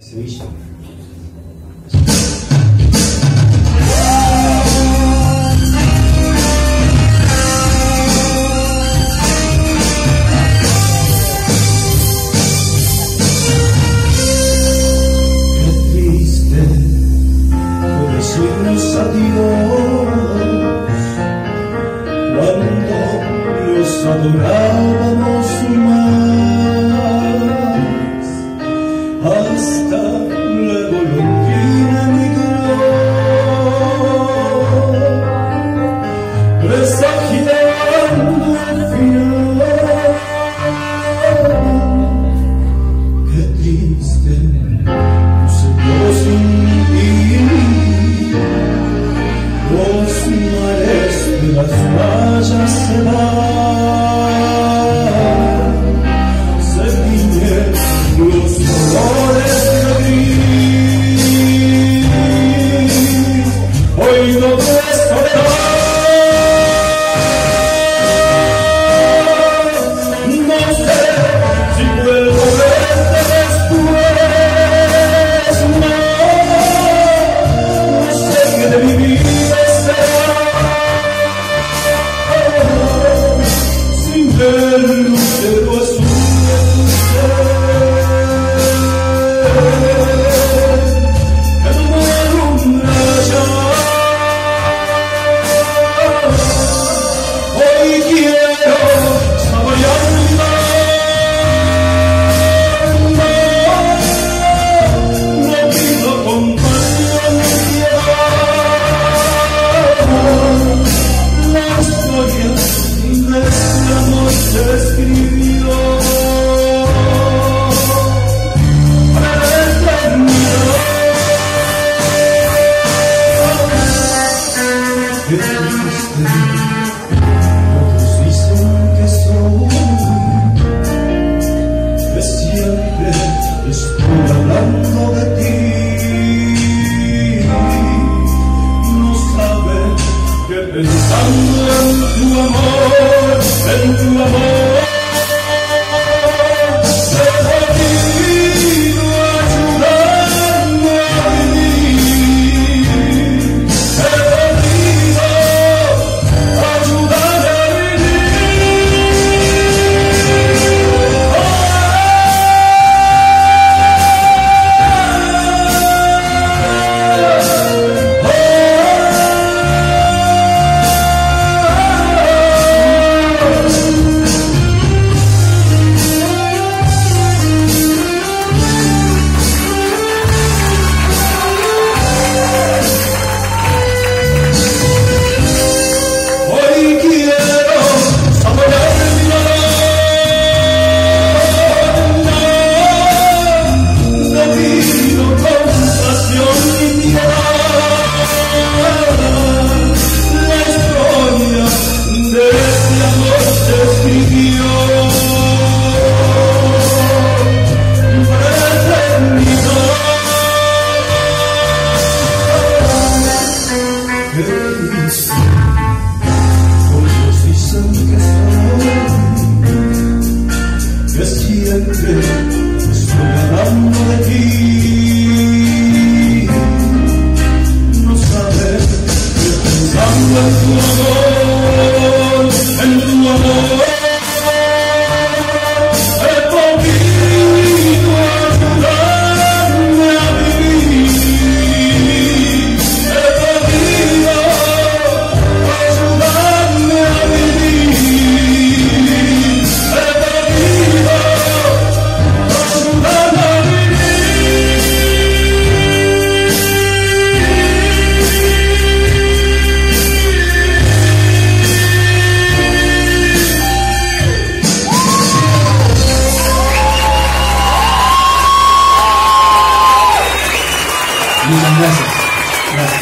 推奨 las playas se triste Muchas gracias. Gracias.